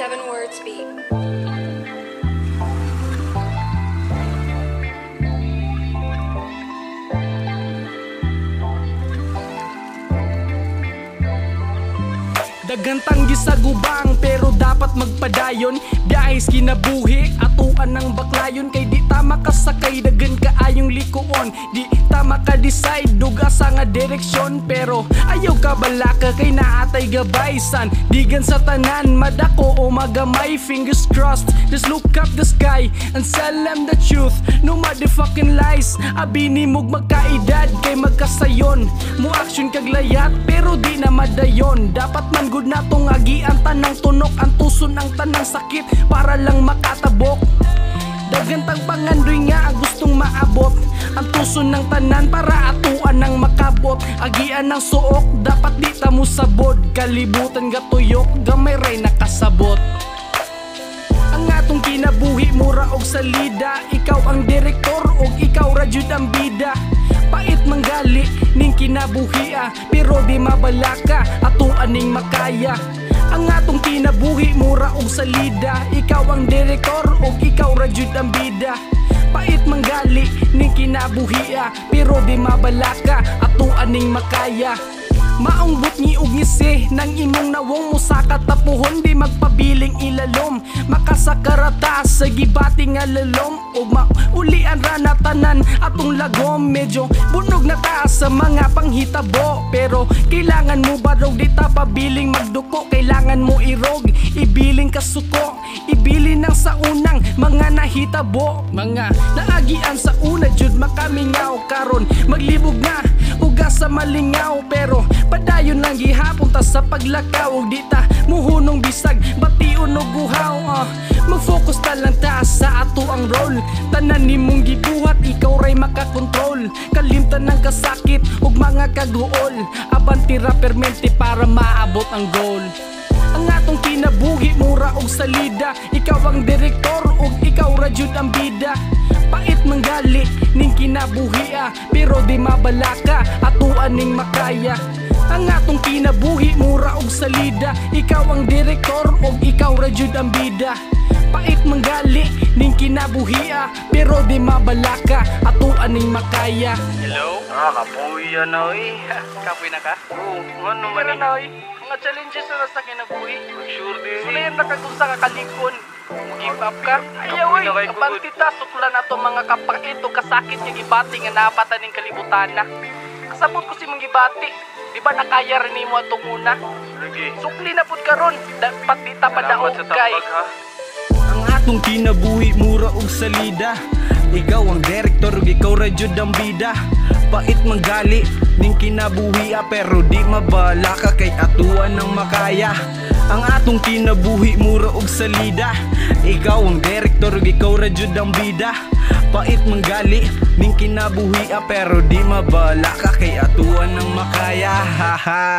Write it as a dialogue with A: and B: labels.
A: seven words. Be.
B: Dagantang gisagubang pero dapat magpadayon. Biyahis kinabuhi, atuan ng baklayon. Kay di tama ka sakay, dagan ka ayong likuon. Di tama ka decide, duga sa nga direksyon. Pero ayaw ka balaka kay naatay gabaysan. Digan sa tanan, madako o magamay. Fingers crossed, just look up the sky And tell them the truth, no motherfucking lies. Abini mog magkaedad kay magkasayon. Mo action kag layat pero di na madayon. Dapat man good na tong agian tanang tunok Ang tuson ang tanang sakit para lang makatabok. Dagantang pangandoy nga ang gustong maabot. Ang tuson ng tanan para atuan ng makabot. Agian ng suok dapat di ta mo sabod Kalibutan gatuyok gamay ray nakasabot. Ang atong kinabuhi mura og salida. Ikaw ang direktor og ikaw ra jud ang bida manggali ning kinabuhi ah Pero di mabalaka ato aning makaya. Ang atong kinabuhi mura og salida Ikaw ang direktor og ikaw ra jud ang bida. Pait manggali ning kinabuhi ah Pero di mabalaka ato aning makaya Maong butngi ug ngisi nang imong nawong mo sa katapuhon di magpabiling ilalom. Makasakarata sa gibati nga lalom. Ug maulian ra na tanan atong lagom. Medyo bunog na ta sa mga panghitabo. Pero kailangan mo barog di ta pabiling magduko? Kailangan mo irog ibiling kasuko ibilin ng sa unang mga nahitabo. Mga naagian sa una jud makamingaw karon. Maglibog na sa malingaw pero padayon lang gihapon ta sa paglakaw. Ug di ta muhunong bisag bation og guhaw uh. mag-focus ta lang ta sa ato ang role. Tanan nimong gibuhat ikaw ray makakontrol. Kalimtan ng kasakit ug mga kaguol. Abanti ra permente para maabot ang goal. Ang atong kinabuhi mura og salida. Ikaw ang direktor ug ikaw ra jud ang bida. Pait manggali ning kinabuhi ah Pero di mabalaka atuan ning makaya ang atong kinabuhi mura og salida Ikaw ang direktor ug ikaw ra jud ang bida Pait manggali ning kinabuhi ah Pero di mabalaka atuan ning makaya
C: Hello? Ah, kapuy yan oy.
B: Kapoy na ka?
C: Oo, ano man
B: na oy? Mga challenges na sa kinabuhi
C: Sure din.
B: Sula yan nakagusa ka kalikon. Give up ka? Ayaw kapag
C: Gugod.
B: tita, sukla na to mga kapakit o kasakit yung gibati nga napatan ng kalibutan na. Kasabot ko si mga gibati. Di ba nakaya rin mo atong una?
C: Sige.
B: Sukli na pud karon. Dapat tita
C: Salamat
B: padaog kay. Ang atong kinabuhi mura og salida Ikaw ang direktor ug ikaw ra jud ang bida Pait manggali ning kinabuhi ah, pero di mabala ka kay atuan ng makaya Ang atong kinabuhi mura og salida. Ikaw ang direktor ug ikaw ra jud ang bida. Pait manggali ning kinabuhi pero di mabala. Ka kay atuan ng makaya ha ha